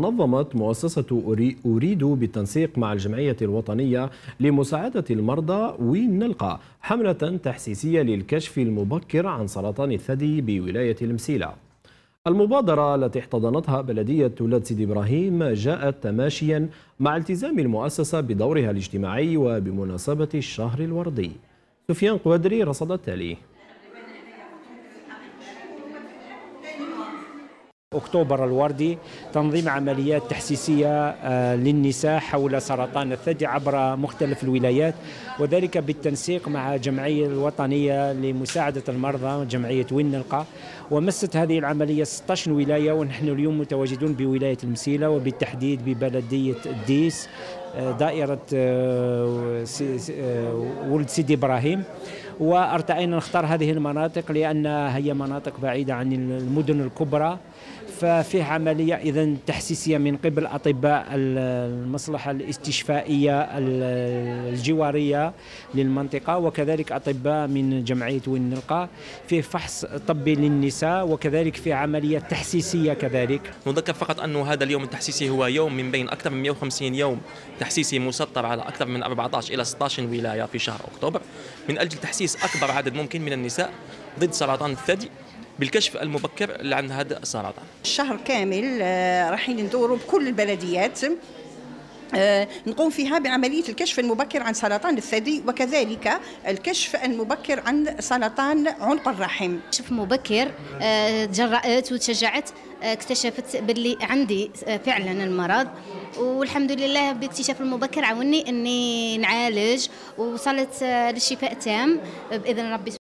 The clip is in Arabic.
نظمت مؤسسة أريد بالتنسيق مع الجمعية الوطنية لمساعدة المرضى وين نلقى حملة تحسيسية للكشف المبكر عن سرطان الثدي بولاية المسيلة. المبادرة التي احتضنتها بلدية ولاد سيدي إبراهيم جاءت تماشيا مع التزام المؤسسة بدورها الاجتماعي وبمناسبة الشهر الوردي. سفيان قوادري رصد التالي أكتوبر الوردي تنظيم عمليات تحسيسية آه، للنساء حول سرطان الثدي عبر مختلف الولايات وذلك بالتنسيق مع الجمعية الوطنية لمساعدة المرضى جمعية وين نلقى ومست هذه العملية 16 ولاية ونحن اليوم متواجدون بولاية المسيلة وبالتحديد ببلدية الديس آه، دائرة آه، ولد سيدي إبراهيم. وأرتأينا نختار هذه المناطق لأنها هي مناطق بعيدة عن المدن الكبرى ففيه عملية إذا تحسيسية من قبل أطباء المصلحة الاستشفائية الجوارية للمنطقة وكذلك أطباء من جمعية وين فيه فحص طبي للنساء وكذلك في عملية تحسيسية كذلك. نذكر فقط أنه هذا اليوم التحسيسي هو يوم من بين أكثر من 150 يوم تحسيسي مسطر على أكثر من 14 إلى 16 ولاية في شهر أكتوبر. من أجل تحسيس أكبر عدد ممكن من النساء ضد سرطان الثدي بالكشف المبكر عن هذا السرطان. الشهر كامل آه، رايحين ندوروا بكل البلديات. نقوم فيها بعملية الكشف المبكر عن سرطان الثدي وكذلك الكشف المبكر عن سرطان عنق الرحم. كشف مبكر آه، تجرأت وتشجعت اكتشفت باللي عندي فعلا المرض. والحمد لله باكتشاف المبكر عاوني إني نعالج ووصلت للشفاء تام. بإذن ربي